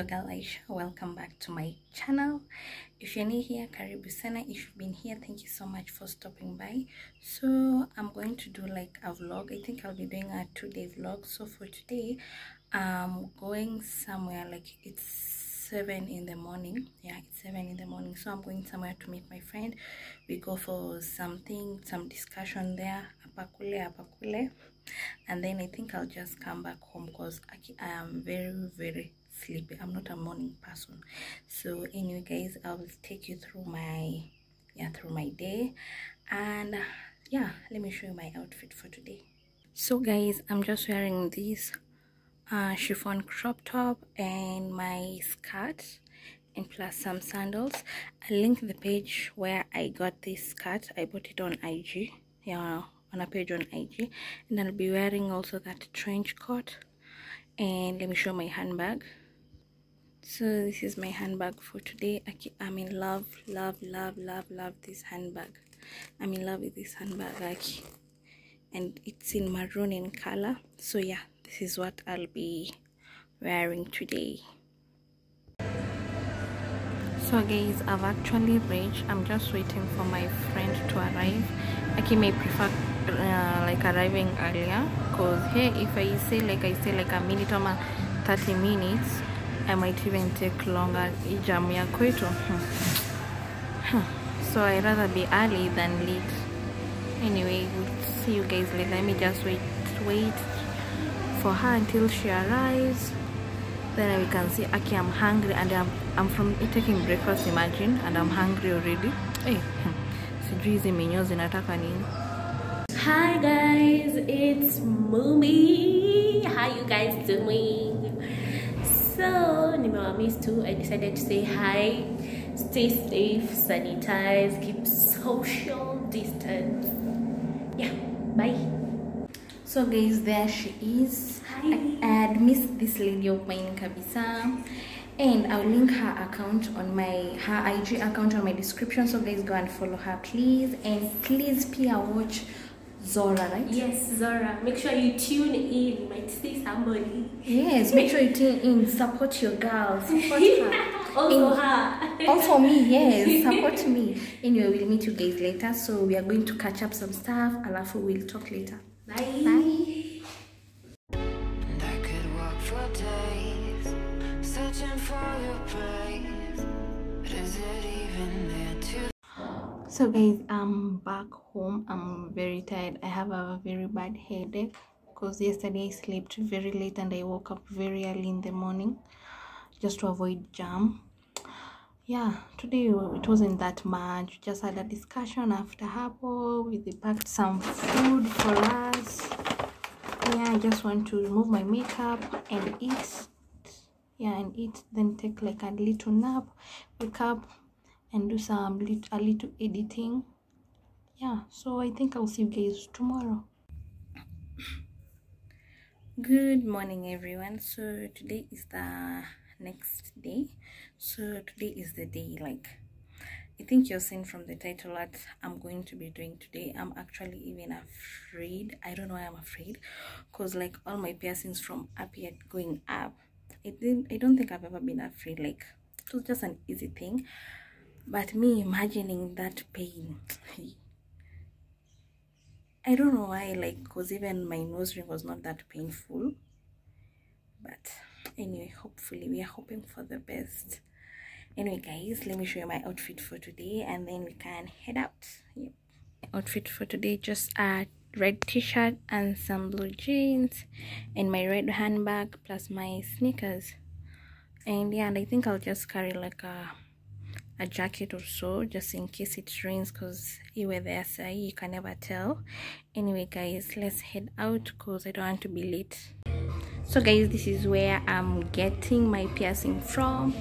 your girl Aisha. Welcome back to my channel. If you're new here, karibu sana. If you've been here, thank you so much for stopping by. So I'm going to do like a vlog. I think I'll be doing a two-day vlog. So for today, I'm going somewhere like it's seven in the morning. Yeah, it's seven in the morning. So I'm going somewhere to meet my friend. We go for something, some discussion there. Apakule, apakule and then i think i'll just come back home because i am very very sleepy i'm not a morning person. So anyway guys i will take you through my yeah through my day. And yeah let me show you my outfit for today. So guys i'm just wearing this uh, chiffon crop top and my skirt and plus some sandals. I link the page where i got this skirt. I bought it on ig yeah on a page on IG and I'll be wearing also that trench coat. And let me show my handbag so this is my handbag for today. I'm in love love love love love this handbag. I'm in love with this handbag like and it's in maroon in color. So yeah this is what I'll be wearing today. So guys I've actually reached I'm just waiting for my friend to arrive. Aki may prefer uh, like arriving earlier because here if I say like I say like a minute or 30 minutes I might even take longer. Jam ya kwetu. Hmm. Hmm. So I'd rather be early than late. Anyway we'll see you guys later. Let me just wait wait for her until she arrives. Then we can see Aki I'm hungry and I'm, I'm from taking breakfast imagine and I'm hungry already. Hey sijui hizi zinataka nini. Hi guys, it's Mumbi. How you guys doing? So, miss too. I decided to say hi. Stay safe, sanitize, keep social distance. Yeah, bye. So guys, there she is. Hi. I, I had missed this lady of mine kabisa. And I'll link her account on my her IG account on my description. So guys, go and follow her, please. And please, Pia, watch Zora, right? Yes, Zora. Make sure you tune in. You might see somebody. Yes, make sure you tune in. Support your girl. Support her. also In- her. also me, yes. Support me. Anyway, we'll meet you guys later. So we are going to catch up some stuff. Alafu we'll talk later. Bye. Bye. So guys, I'm back home. I'm very tired. I have a very bad headache because yesterday I slept very late and I woke up very early in the morning just to avoid jam. Yeah, today it wasn't that much. We just had a discussion after Hapo. We packed some food for us. Yeah, I just want to remove my makeup and eat. Yeah, and eat, then take like a little nap, wake up, and do some lit- a little editing. Yeah so i think i'll see you guys tomorrow. Good morning everyone. So today is the next day. So today is the day like i think you're seeing from the title what i'm going to be doing today. I'm actually even afraid. I don't know why i'm afraid because like all my piercings from up here going up. I didn't i don't think i've ever been afraid like it was just an easy thing but me imagining that pain i don't know why like because even my nose ring was not that painful. But anyway hopefully we are hoping for the best. Anyway guys let me show you my outfit for today and then we can head out. Yep. Outfit for today just a red t-shirt and some blue jeans and my red handbag plus my sneakers. And yeah and i think i'll just carry like a a jacket or so just in case it rains because you were there so you can never tell. Anyway guys let's head out because i don't want to be late. So guys this is where i'm getting my piercing from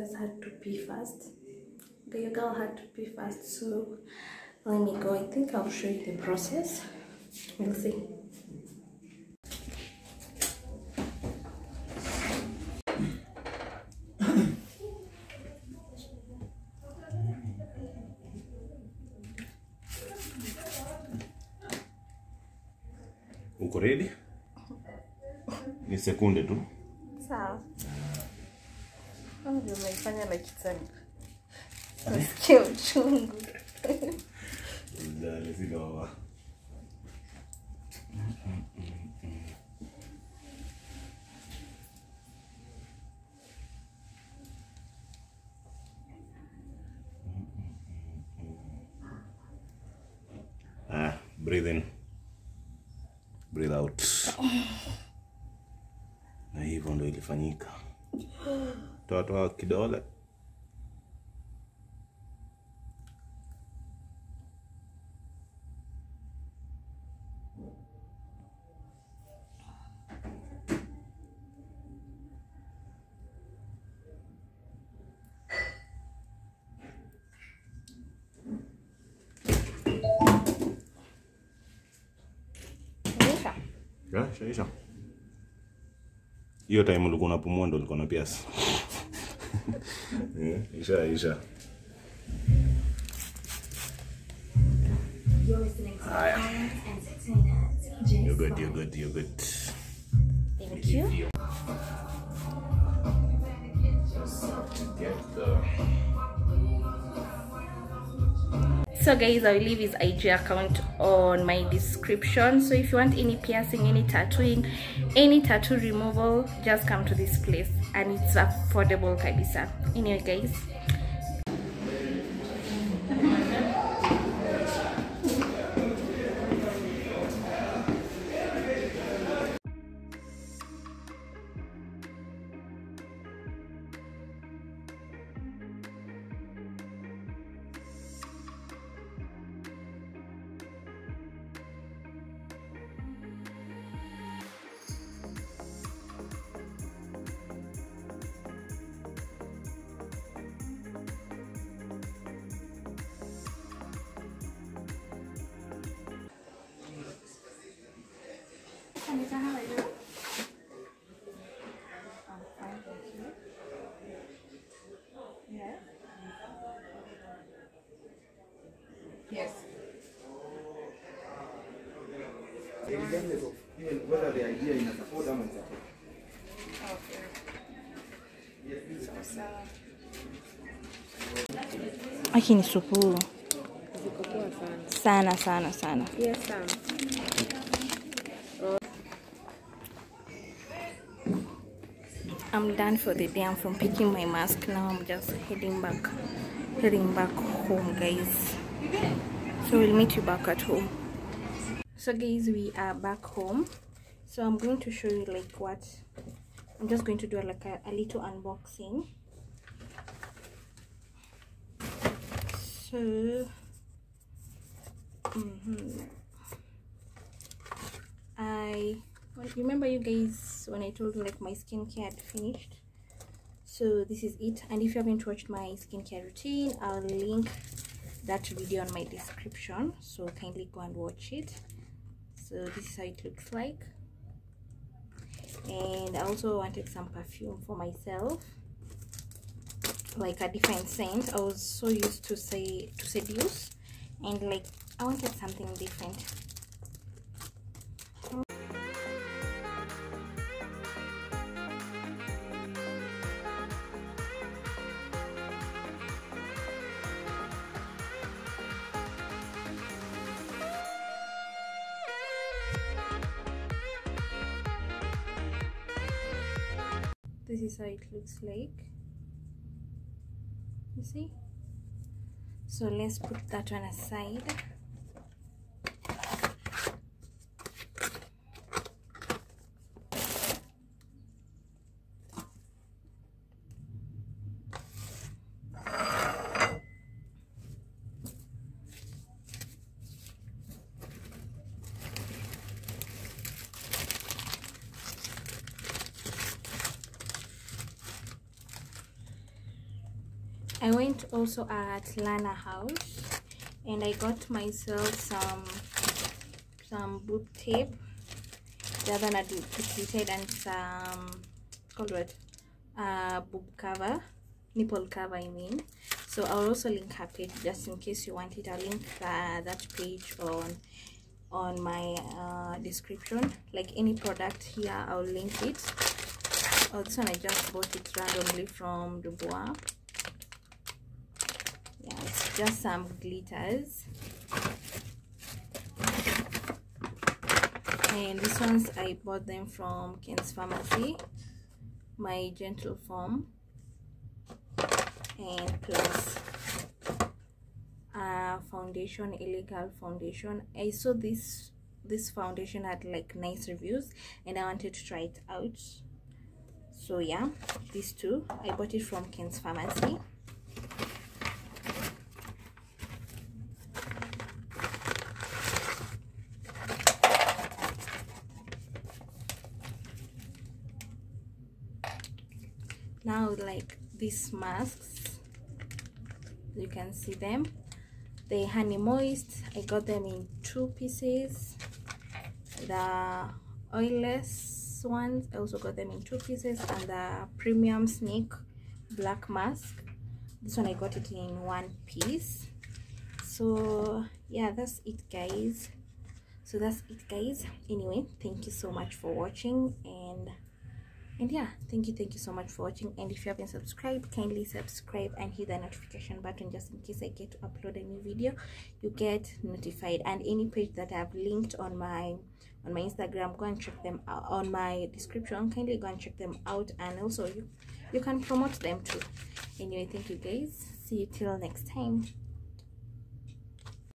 just had to pee first. the your girl had to pee first, so let me go. I think I'll show you the process. We'll see. uko ready ni sekunde tu Sawa. Ndio unaifanya na kitanga. Nasikia uchungu. Dale, sigawa. Ah, breathe in. Breathe out. Na hivyo ndo ilifanyika. Toa toa kidole. Shaisha. Hiyo time ulikuwa unapumua ndo ulikuwa na piasi. Eh, Isha, isha. You're listening to Haya. and sexing at DJ You're good, you're good, you're good. Thank you. So guys, I will leave his IG account on my description. So if you want any piercing, any tattooing, any tattoo removal, just come to this place and it's affordable kabisa. Anyway guys, Ni sana sana sana. Yes, sana. I'm done for the day. I'm from picking my mask now. I'm just heading back, heading back home, guys. So we'll meet you back at home. So guys, we are back home. So I'm going to show you like what. I'm just going to do like a, a little unboxing. So. mhm. I well, remember you guys when I told you like my skincare had finished. So this is it. And if you haven't watched my skincare routine, I'll link that video on my description. So kindly go and watch it. So this is how it looks like. And I also wanted some perfume for myself. Like a different scent. I was so used to say to seduce and like I wanted something different. this is how it looks like see. So let's put that one aside I also at Lana House and I got myself some some boob tape. The other one duplicate and some called what? Uh boob cover nipple cover I mean. So I'll also link her page just in case you want it I'll link uh, that page on on my uh, description. Like any product here I'll link it. Also I just bought it randomly from Dubois just some glitters. And these ones I bought them from Ken's Pharmacy. My gentle form. And plus uh foundation illegal foundation. I saw this this foundation had like nice reviews and I wanted to try it out. So yeah these two. I bought it from Ken's Pharmacy now like these masks. You can see them. The honey moist. I got them in two pieces. The oilless ones i also got them in two pieces. And the premium snake black mask. This one i got it in one piece. So yeah that's it guys. So that's it guys. Anyway thank you so much for watching and and yeah thank you thank you so much for watching. And if you haven't subscribed kindly subscribe and hit the notification button just in case i get to upload a new video. You get notified. And any page that i've linked on my on my instagram go and check them out. On my description kindly go and check them out. And also you you can promote them too. Anyway thank you guys. See you till next time